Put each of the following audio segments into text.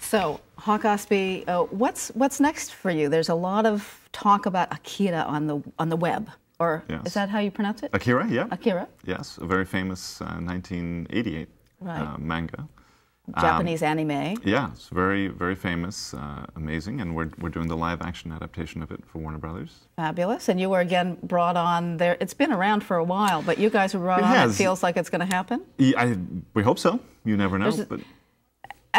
So, Hawk Ostby, uh, what's what's next for you? There's a lot of talk about Akira on the on the web, or Yes. is that how you pronounce it? Akira, yeah. Akira, Yes, a very famous uh, 1988 Right. uh, manga. Japanese anime. Yeah, it's very, very famous, uh, amazing, and we're, we're doing the live action adaptation of it for Warner Brothers. Fabulous. And you were again brought on there. It's been around for a while, but you guys were brought It on. It feels like it's going to happen. Yeah, I, we hope so. You never know, There's but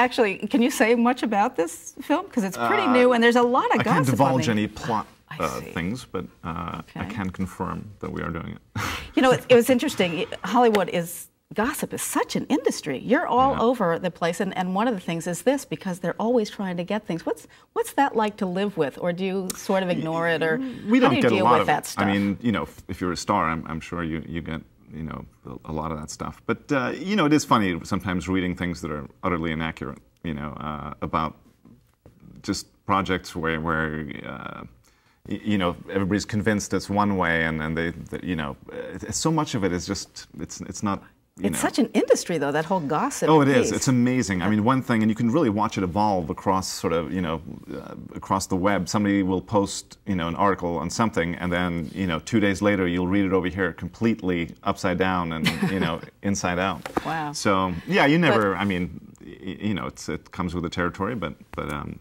Actually, can you say much about this film? Because it's pretty new and there's a lot of Uh, I gossip. can't divulge the- any plot uh, things, but uh, I can confirm that we are doing it. You know, it, it was interesting. Hollywood is gossip is such an industry. You're all Yeah. over the place, and, and one of the things is this because they're always trying to get things. What's what's that like to live with, or do you sort of ignore it, or we don't do get deal a lot with of that stuff? I mean, you know, if, if you're a star, I'm, I'm sure you, you get you know a, lot of that stuff. But uh, you know, it is funny sometimes reading things that are utterly inaccurate. You know, uh, about just projects where where. Uh, you know, everybody's convinced it's one way, and, and they, that, you know, so much of it is just, it's, it's not, it's know. such an industry, though. That whole gossip. Oh, it is. piece. It's amazing. I mean, one thing, and you can really watch it evolve across sort of, you know, uh, across the web. Somebody will post, you know, an article on something, and then, you know, two days later, you'll read it over here completely upside down and, you know, inside out. Wow. So, yeah, you never. I mean, y- you know, it's it comes with the territory, but but um,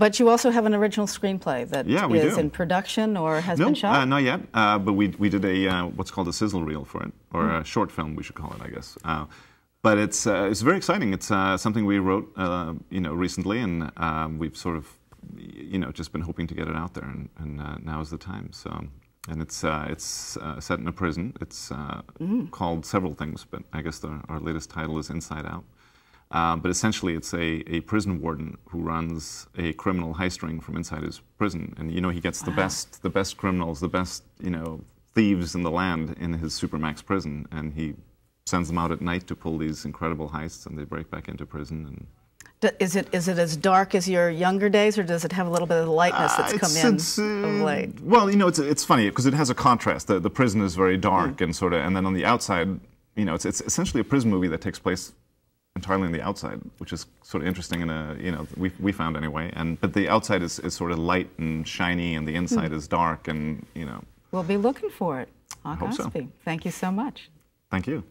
But you also have an original screenplay that is Yeah, we do. in production or has no, been shot. uh, not yet. Uh, but we we did a uh, what's called a sizzle reel for it, or Hmm. a short film, we should call it, I guess. Uh, but it's uh, it's very exciting. It's uh, something we wrote, uh, you know, recently, and um, we've sort of, you know, just been hoping to get it out there, and, and uh, now is the time. So. And it's uh, it's uh, set in a prison. It's uh, Hmm. called several things, but I guess the, our latest title is Inside Out. Uh, but essentially, it's a, a prison warden who runs a criminal heist ring from inside his prison, and you know he gets the best the best criminals, the best you know thieves in the land in his supermax prison, and he sends them out at night to pull these incredible heists, and they break back into prison. And D- Is it is it as dark as your younger days, or does it have a little bit of the lightness that's Uh, come in it's, of uh, late? Well, you know, it's it's funny because it has a contrast. The, the prison is very dark Hmm. and sort of, and then on the outside, you know, it's it's essentially a prison movie that takes place entirely on the outside, which is sort of interesting in a you know we we found anyway. And but the outside is, is sort of light and shiny, and the inside hmm. is dark, and you know. We'll be looking for it. Hawk hope so. Thank you so much. Thank you.